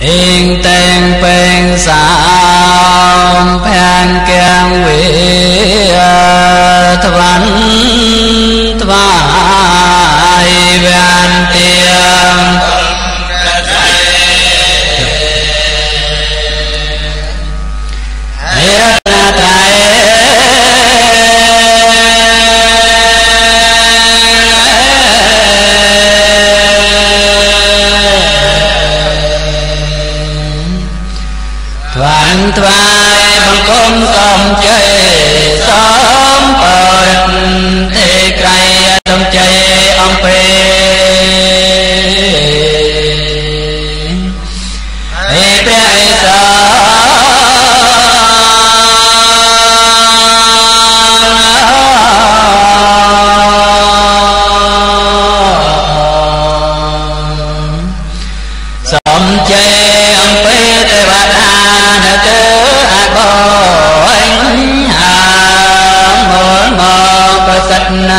Ing teng peng sampean kang wis Santo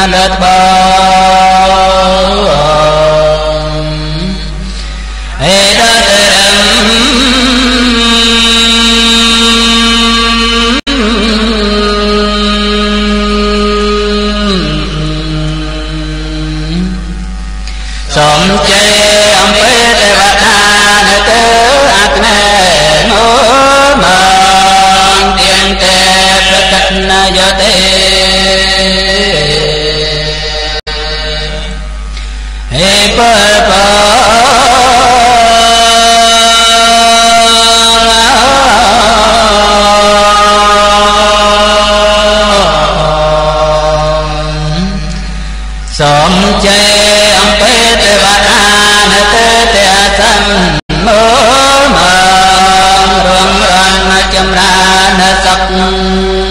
đất bờ Ê ចម្រើនសុខ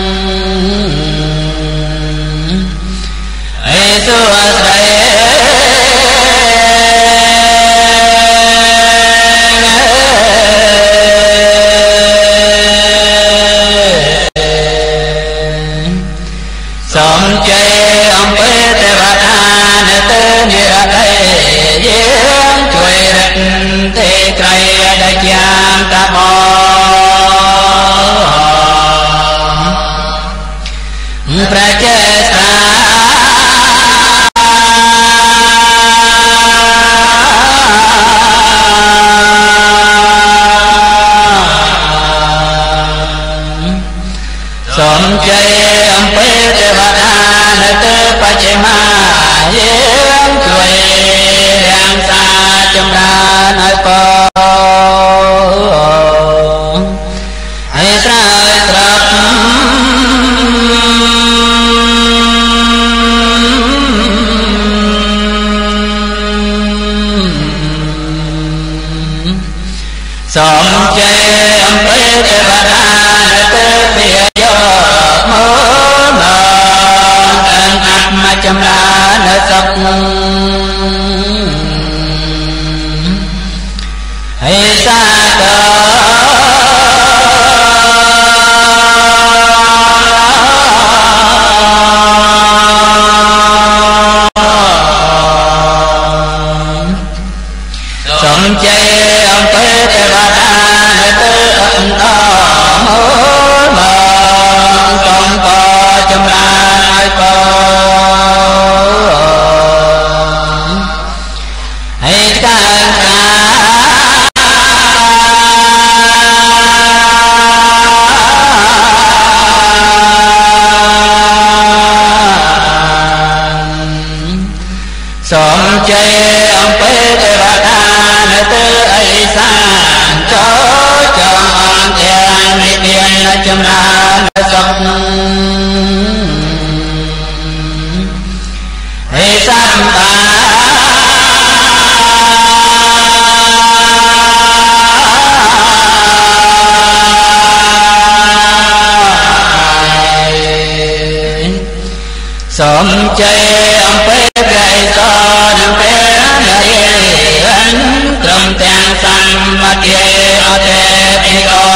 जय अमृत बना នៃអំពើទេវតានៅទីអេសាចូលចំទាំងនិទានចម្រើនសុខហេសាតា Yeah, I'm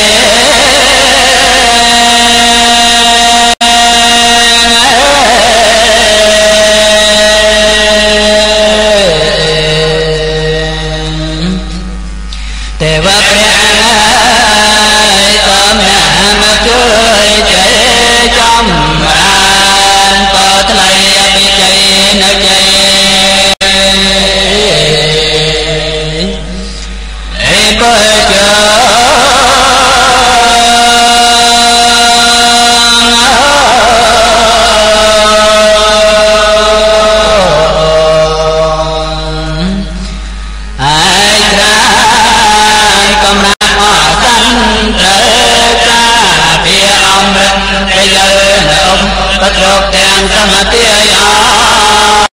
Dev Prem cười chế trong an có thầy bị chạy nơi chạy Hãy subscribe प्रचोक्तेऽन्तमति अया